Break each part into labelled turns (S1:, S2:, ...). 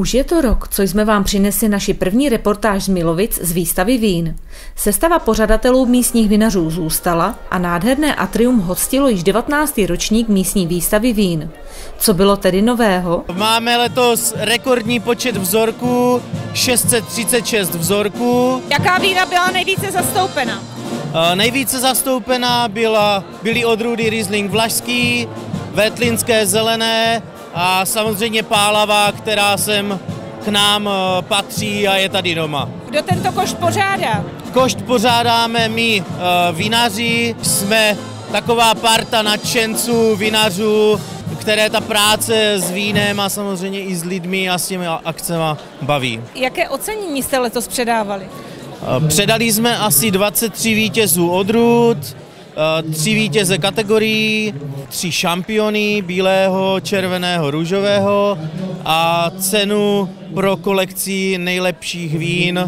S1: Už je to rok, co jsme vám přinesli naši první reportáž z Milovic z výstavy vín. Sestava pořadatelů místních vinařů zůstala a nádherné atrium hostilo již 19. ročník místní výstavy vín. Co bylo tedy nového?
S2: Máme letos rekordní počet vzorků, 636 vzorků.
S3: Jaká vína byla nejvíce zastoupena?
S2: Nejvíce zastoupená byla, byly odrůdy Riesling Vlašský, Vetlinské zelené a samozřejmě Pálava, která sem k nám eh, patří a je tady doma.
S3: Kdo tento košt pořádá?
S2: Košt pořádáme my eh, vinaři, jsme taková parta nadšenců, vinařů, které ta práce s vínem a samozřejmě i s lidmi a s těmi akcemi baví.
S3: Jaké ocenění jste letos předávali?
S2: Eh, předali jsme asi 23 vítězů odrůd, tři vítěze kategorií, tři šampiony bílého, červeného, růžového a cenu pro kolekci nejlepších vín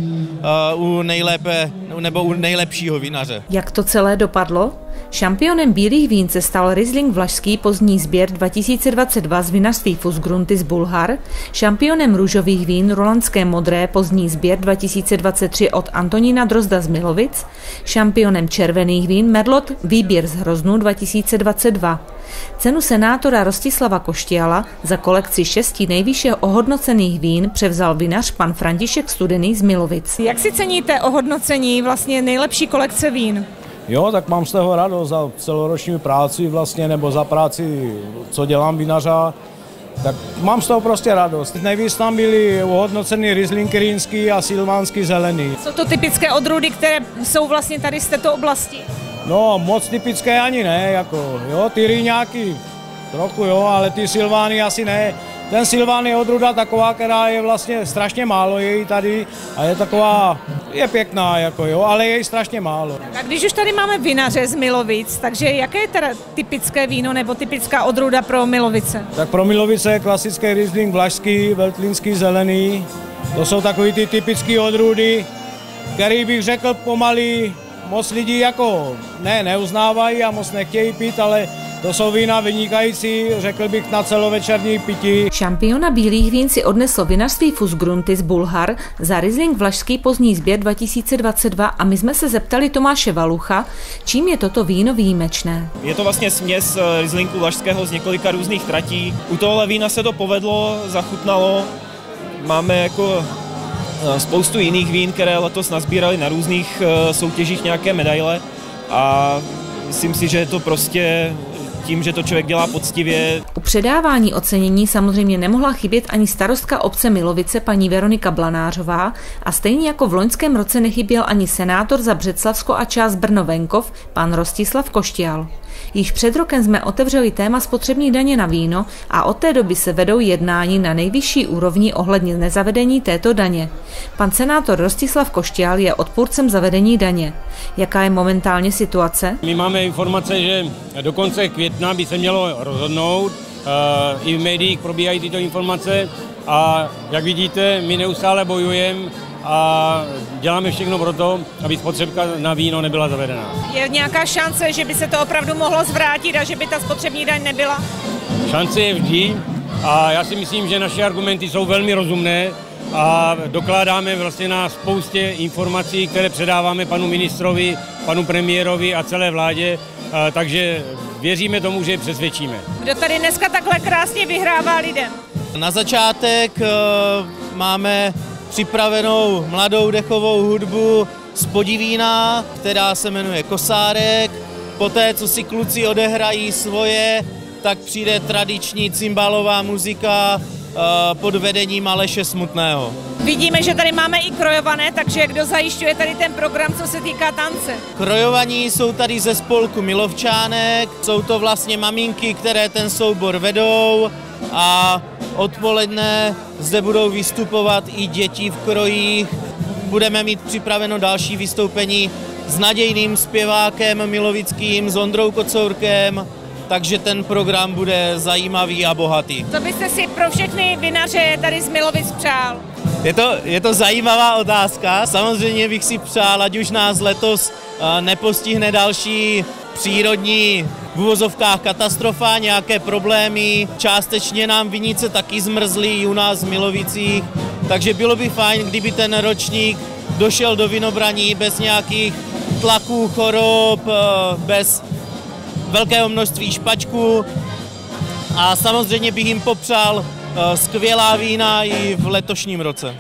S2: u nejlépe, nebo u nejlepšího vinaře.
S1: Jak to celé dopadlo? Šampionem bílých vín se stal Riesling Vlašský pozdní sběr 2022 z vinařství Fusgrunty z Bulhar, šampionem růžových vín Rolandské modré pozdní sběr 2023 od Antonína Drozda z Milovic, šampionem červených vín Merlot Výběr z Hroznu 2022. Cenu senátora Rostislava Koštěla za kolekci šesti nejvýše ohodnocených vín převzal vinař pan František Studený z Milovic.
S3: Jak si ceníte ohodnocení vlastně nejlepší kolekce vín?
S4: Jo, tak mám z toho radost za celoroční práci vlastně, nebo za práci, co dělám vinařa, tak mám z toho prostě radost. Nejvíc tam byly ohodnoceny Riesling Rýnský a Silvánský zelený.
S3: Jsou to typické odrůdy, které jsou vlastně tady z této oblasti?
S4: No, moc typické ani ne, jako, jo, ty rýňáky trochu jo, ale ty Silvány asi ne. Ten Silván je odruda taková, která je vlastně strašně málo její tady a je taková, je pěkná, jako jo, ale je jí strašně málo.
S3: A když už tady máme vinaře z Milovic, takže jaké je teda typické víno nebo typická odrůda pro Milovice?
S4: Tak pro Milovice je klasický Riesling Vlašský, Veltlínský zelený. To jsou takový ty typické odrůdy, který bych řekl pomalý moc lidí jako ne, neuznávají a moc nechtějí pít, ale to jsou vína vynikající, řekl bych, na celovečerní pití.
S1: Šampiona bílých vín si odnesl vinařství Fusgrunty z Bulhar za Riesling Vlašský pozdní sběr 2022 a my jsme se zeptali Tomáše Valucha, čím je toto víno výjimečné.
S5: Je to vlastně směs eh, Rieslinku Vlašského z několika různých tratí. U tohle vína se to povedlo, zachutnalo. Máme jako spoustu jiných vín, které letos nazbírali na různých eh, soutěžích nějaké medaile. A myslím si, že je to prostě tím, že to člověk dělá poctivě.
S1: U předávání ocenění samozřejmě nemohla chybět ani starostka obce Milovice paní Veronika Blanářová a stejně jako v loňském roce nechyběl ani senátor za Břeclavsko a část Brno-Venkov, pan Rostislav Koštěl. Již před rokem jsme otevřeli téma spotřební daně na víno a od té doby se vedou jednání na nejvyšší úrovni ohledně nezavedení této daně. Pan senátor Rostislav Koštěl je odpůrcem zavedení daně. Jaká je momentálně situace?
S6: My máme informace, že do konce května by se mělo rozhodnout. Eh, I v médiích probíhají tyto informace a jak vidíte, my neustále bojujeme a děláme všechno pro to, aby spotřebka na víno nebyla zavedena.
S3: Je nějaká šance, že by se to opravdu mohlo zvrátit a že by ta spotřební daň nebyla?
S6: Šance je vždy a já si myslím, že naše argumenty jsou velmi rozumné a dokládáme vlastně na spoustě informací, které předáváme panu ministrovi, panu premiérovi a celé vládě, takže věříme tomu, že je přesvědčíme.
S3: Kdo tady dneska takhle krásně vyhrává lidem?
S2: Na začátek e, máme připravenou mladou dechovou hudbu z Podivína, která se jmenuje Kosárek. Poté, co si kluci odehrají svoje, tak přijde tradiční cymbalová muzika pod vedením Aleše Smutného.
S3: Vidíme, že tady máme i krojované, takže kdo zajišťuje tady ten program, co se týká tance?
S2: Krojovaní jsou tady ze spolku Milovčánek, jsou to vlastně maminky, které ten soubor vedou a Odpoledne zde budou vystupovat i děti v krojích. Budeme mít připraveno další vystoupení s nadějným zpěvákem milovickým, s Ondrou Kocourkem, takže ten program bude zajímavý a bohatý.
S3: Co byste si pro všechny vinaře tady z Milovic přál?
S2: Je to, je to zajímavá otázka. Samozřejmě bych si přál, ať už nás letos nepostihne další přírodní v uvozovkách katastrofa, nějaké problémy. Částečně nám vinice taky zmrzly. u nás v Milovicích, takže bylo by fajn, kdyby ten ročník došel do vinobraní bez nějakých tlaků, chorob, bez velkého množství špačků a samozřejmě bych jim popřál eh, skvělá vína i v letošním roce.